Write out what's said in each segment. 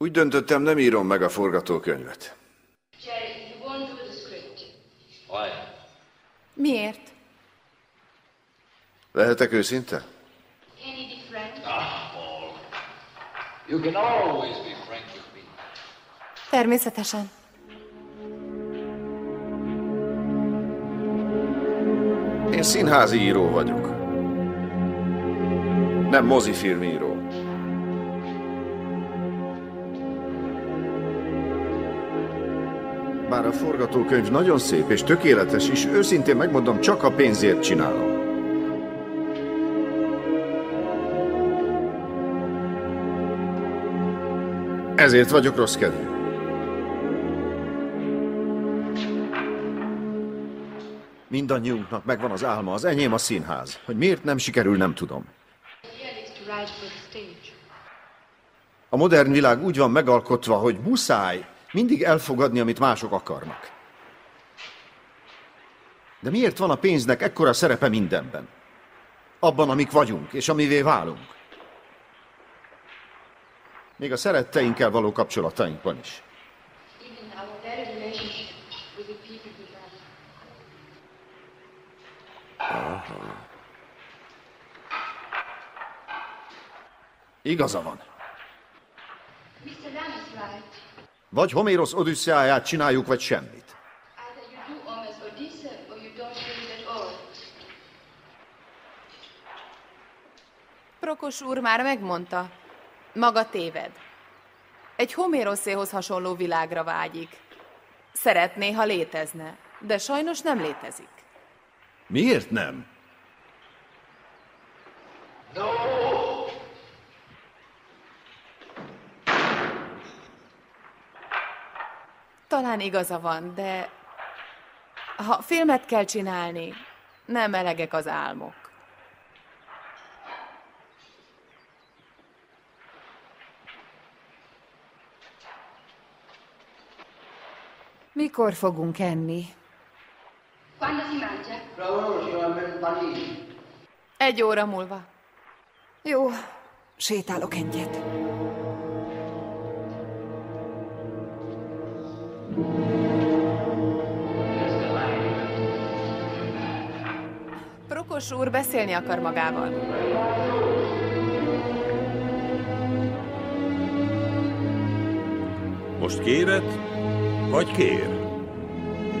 Úgy döntöttem, nem írom meg a forgatókönyvet. Jerry, you won't do the script. Why? Miért? Lehetek őszinte? Can he be frank? Ah, Paul. You can always be frank with me. Természetesen. Én színházi író vagyok. Nem mozifilmíró. Bár a forgatókönyv nagyon szép és tökéletes is, őszintén megmondom, csak a pénzért csinálom. Ezért vagyok rossz kedvű. Mindannyiunknak megvan az álma, az enyém a színház. Hogy miért nem sikerül, nem tudom. A modern világ úgy van megalkotva, hogy muszáj mindig elfogadni, amit mások akarnak. De miért van a pénznek ekkora szerepe mindenben? Abban, amik vagyunk, és amivé válunk. Még a szeretteinkkel való kapcsolatainkban is. Love. Igaza van. Mr. Lamb right. Vagy Homérosz Odüsszeáját csináljuk, vagy semmit. Prokos úr már megmondta. Maga téved. Egy Homéroszéhoz hasonló világra vágyik. Szeretné, ha létezne, de sajnos nem létezik. Miért nem? Talán igaza van, de ha filmet kell csinálni, nem elegek az álmok. Mikor fogunk enni? Egy óra múlva. Jó, sétálok egyet. Prokos úr beszélni akar magával. Most kéret, vagy kér?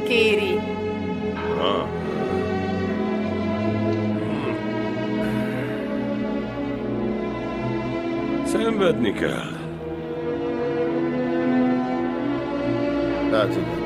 Kéri. Ha. Szenvedni kell. Igen.